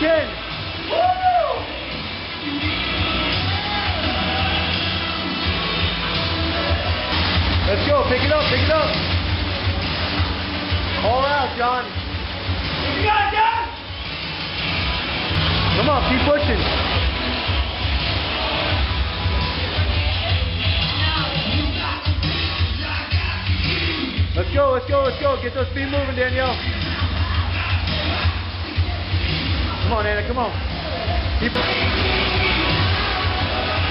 Let's go. Pick it up. Pick it up. All out, John. You got it, John. Come on. Keep pushing. Let's go, let's go, let's go. Get those feet moving, Danielle. Come on, Anna, come on. Keep Come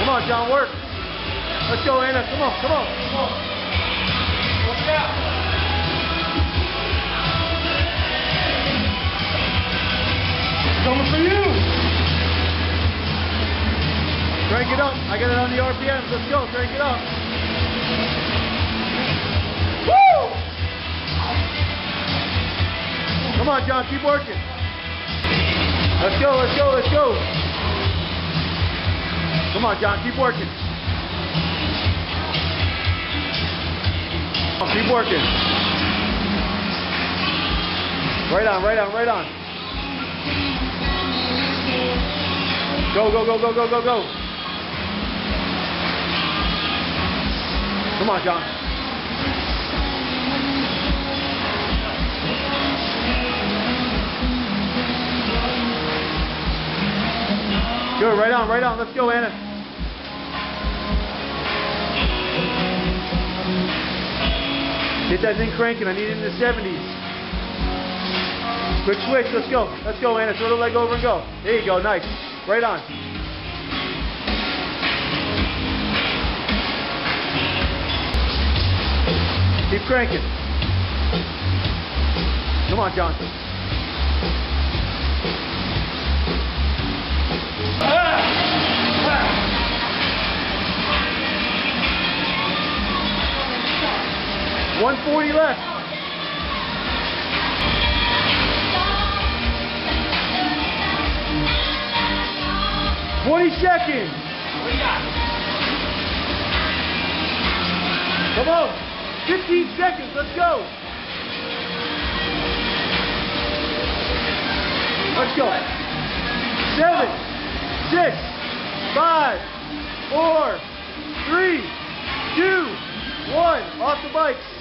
on, John, work. Let's go, Anna. Come on, come on. Come on. Watch out. Coming for you. Crank it up. I got it on the RPMs. Let's go. Crank it up. Woo! Come on, John. Keep working. Let's go. Let's go. Let's go. Come on, John. Keep working. On, Keep working. Right on. Right on. Right on. Go, go, go, go, go, go, go. Come on, John. Good, right on, right on. Let's go, Anna. Get that thing cranking. I need it in the 70s. Quick switch. Let's go. Let's go, Anna. Throw the leg over and go. There you go. Nice. Right on. Keep cranking. Come on, Johnson. 140 left. Forty seconds. Come on. Fifteen seconds. Let's go. Let's go. Seven, six, five, four, three, two, one. Off the bikes.